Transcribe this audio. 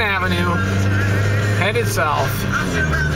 Avenue, headed south.